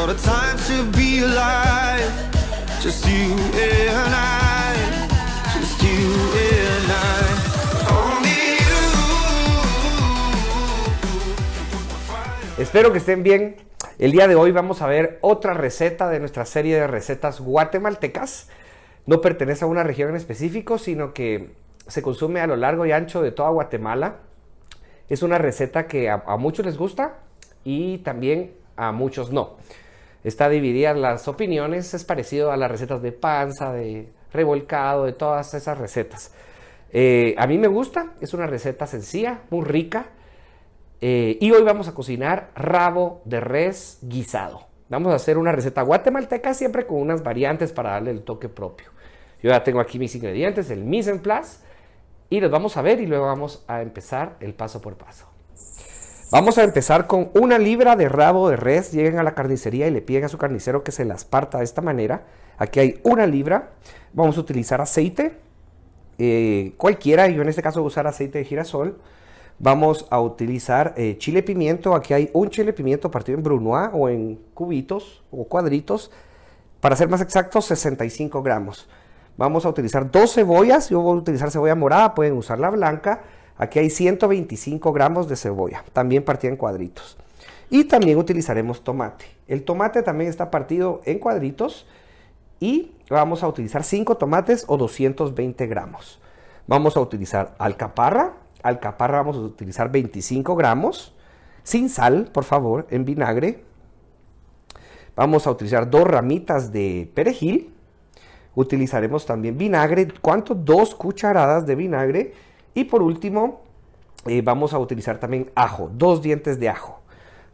What a time to be alive. Just you and I. Just you and I. Espero que estén bien. El día de hoy vamos a ver otra receta de nuestra serie de recetas guatemaltecas. No pertenece a una región en específico, sino que se consume a lo largo y ancho de toda Guatemala. Es una receta que a, a muchos les gusta y también a muchos no. Está dividida las opiniones, es parecido a las recetas de panza, de revolcado, de todas esas recetas. Eh, a mí me gusta, es una receta sencilla, muy rica. Eh, y hoy vamos a cocinar rabo de res guisado. Vamos a hacer una receta guatemalteca siempre con unas variantes para darle el toque propio. Yo ya tengo aquí mis ingredientes, el mise en place, y los vamos a ver y luego vamos a empezar el paso por paso. Vamos a empezar con una libra de rabo de res. Lleguen a la carnicería y le piden a su carnicero que se las parta de esta manera. Aquí hay una libra. Vamos a utilizar aceite, eh, cualquiera. Yo en este caso voy a usar aceite de girasol. Vamos a utilizar eh, chile pimiento. Aquí hay un chile pimiento partido en brunoise o en cubitos o cuadritos. Para ser más exactos, 65 gramos. Vamos a utilizar dos cebollas. Yo voy a utilizar cebolla morada. Pueden usar la blanca. Aquí hay 125 gramos de cebolla, también partida en cuadritos. Y también utilizaremos tomate. El tomate también está partido en cuadritos y vamos a utilizar 5 tomates o 220 gramos. Vamos a utilizar alcaparra. Alcaparra vamos a utilizar 25 gramos. Sin sal, por favor, en vinagre. Vamos a utilizar dos ramitas de perejil. Utilizaremos también vinagre. ¿Cuánto? Dos cucharadas de vinagre y por último, eh, vamos a utilizar también ajo, dos dientes de ajo.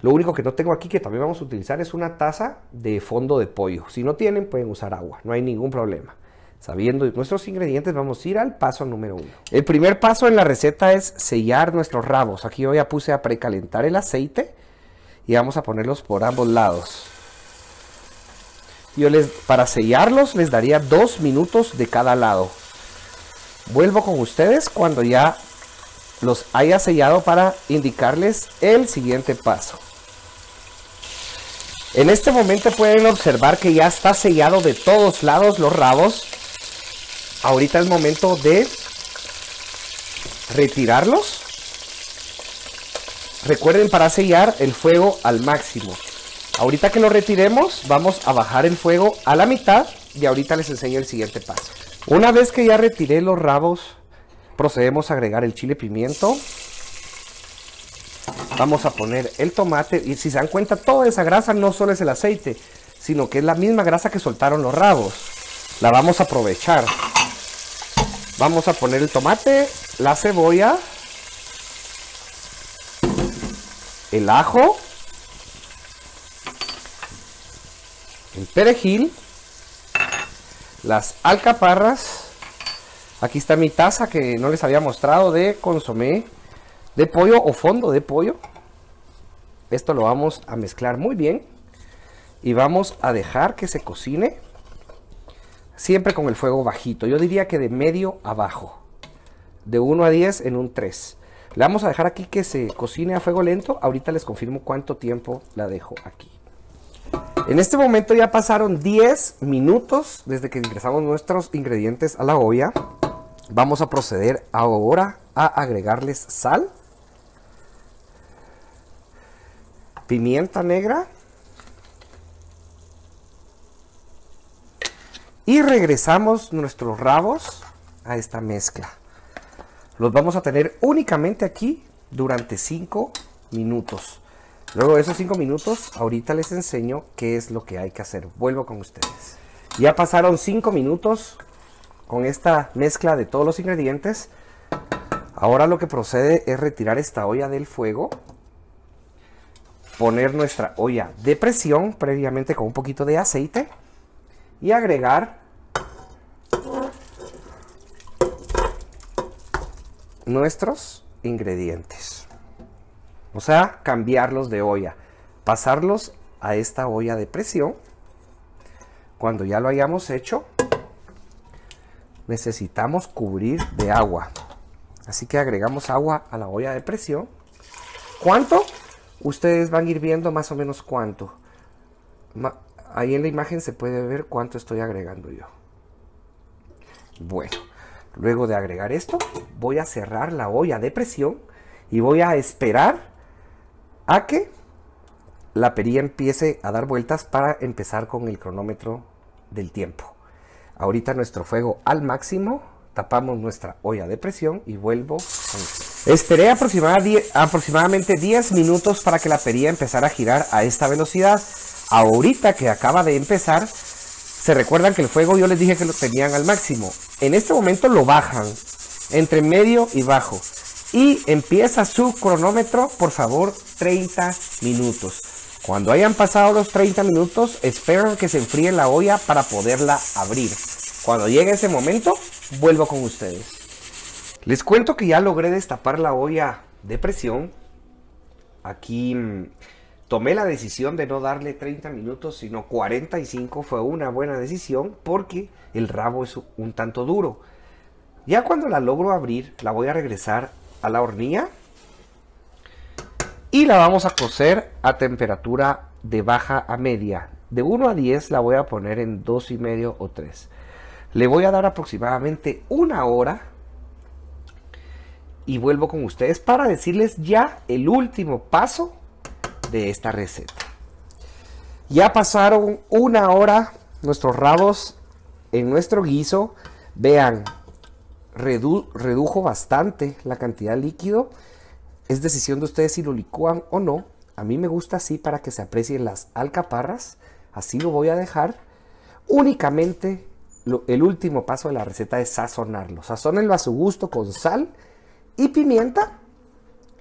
Lo único que no tengo aquí que también vamos a utilizar es una taza de fondo de pollo. Si no tienen, pueden usar agua, no hay ningún problema. Sabiendo nuestros ingredientes, vamos a ir al paso número uno. El primer paso en la receta es sellar nuestros rabos. Aquí yo ya puse a precalentar el aceite y vamos a ponerlos por ambos lados. Yo les, para sellarlos les daría dos minutos de cada lado. Vuelvo con ustedes cuando ya los haya sellado para indicarles el siguiente paso. En este momento pueden observar que ya está sellado de todos lados los rabos. Ahorita es momento de retirarlos. Recuerden para sellar el fuego al máximo. Ahorita que lo retiremos vamos a bajar el fuego a la mitad y ahorita les enseño el siguiente paso. Una vez que ya retiré los rabos, procedemos a agregar el chile pimiento. Vamos a poner el tomate y si se dan cuenta toda esa grasa no solo es el aceite, sino que es la misma grasa que soltaron los rabos. La vamos a aprovechar. Vamos a poner el tomate, la cebolla, el ajo, el perejil las alcaparras. Aquí está mi taza que no les había mostrado de consomé de pollo o fondo de pollo. Esto lo vamos a mezclar muy bien y vamos a dejar que se cocine siempre con el fuego bajito. Yo diría que de medio a bajo. De 1 a 10 en un 3. Le vamos a dejar aquí que se cocine a fuego lento. Ahorita les confirmo cuánto tiempo la dejo aquí. En este momento ya pasaron 10 minutos desde que ingresamos nuestros ingredientes a la olla. Vamos a proceder ahora a agregarles sal, pimienta negra y regresamos nuestros rabos a esta mezcla. Los vamos a tener únicamente aquí durante 5 minutos. Luego de esos 5 minutos, ahorita les enseño qué es lo que hay que hacer. Vuelvo con ustedes. Ya pasaron 5 minutos con esta mezcla de todos los ingredientes. Ahora lo que procede es retirar esta olla del fuego. Poner nuestra olla de presión previamente con un poquito de aceite. Y agregar nuestros ingredientes. O sea, cambiarlos de olla. Pasarlos a esta olla de presión. Cuando ya lo hayamos hecho, necesitamos cubrir de agua. Así que agregamos agua a la olla de presión. ¿Cuánto? ustedes van a ir viendo más o menos cuánto. ahí en la imagen se puede ver cuánto estoy agregando yo. Bueno, luego de agregar esto, voy a cerrar la olla de presión y voy a esperar a que la perilla empiece a dar vueltas para empezar con el cronómetro del tiempo. Ahorita nuestro fuego al máximo, tapamos nuestra olla de presión y vuelvo. Esperé aproximadamente 10 minutos para que la perilla empezara a girar a esta velocidad. Ahorita que acaba de empezar, se recuerdan que el fuego yo les dije que lo tenían al máximo. En este momento lo bajan entre medio y bajo. Y empieza su cronómetro, por favor, 30 minutos. Cuando hayan pasado los 30 minutos, esperan que se enfríe la olla para poderla abrir. Cuando llegue ese momento, vuelvo con ustedes. Les cuento que ya logré destapar la olla de presión. Aquí mm, tomé la decisión de no darle 30 minutos, sino 45. Fue una buena decisión porque el rabo es un tanto duro. Ya cuando la logro abrir, la voy a regresar a la hornilla y la vamos a cocer a temperatura de baja a media. De 1 a 10 la voy a poner en 2 y medio o 3. Le voy a dar aproximadamente una hora y vuelvo con ustedes para decirles ya el último paso de esta receta. Ya pasaron una hora nuestros rabos en nuestro guiso. Vean, redujo bastante la cantidad de líquido es decisión de ustedes si lo licúan o no. A mí me gusta así para que se aprecien las alcaparras. Así lo voy a dejar. Únicamente el último paso de la receta es sazonarlo. Sazónenlo a su gusto con sal y pimienta.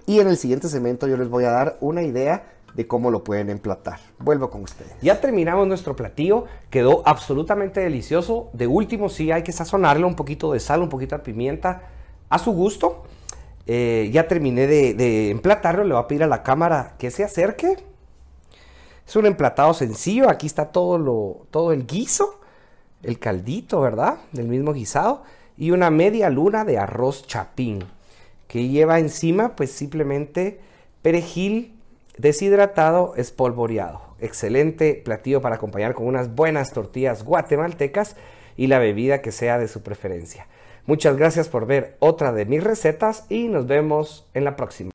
Y en el siguiente segmento yo les voy a dar una idea de cómo lo pueden emplatar. Vuelvo con ustedes. Ya terminamos nuestro platillo. Quedó absolutamente delicioso. De último sí hay que sazonarlo. Un poquito de sal, un poquito de pimienta a su gusto. Eh, ya terminé de, emplatarlo, le voy a pedir a la cámara que se acerque. Es un emplatado sencillo, aquí está todo, lo, todo el guiso, el caldito, ¿verdad? Del mismo guisado. Y una media luna de arroz chapín, que lleva encima pues simplemente perejil deshidratado espolvoreado. Excelente platillo para acompañar con unas buenas tortillas guatemaltecas y la bebida que sea de su preferencia. Muchas gracias por ver otra de mis recetas y nos vemos en la próxima.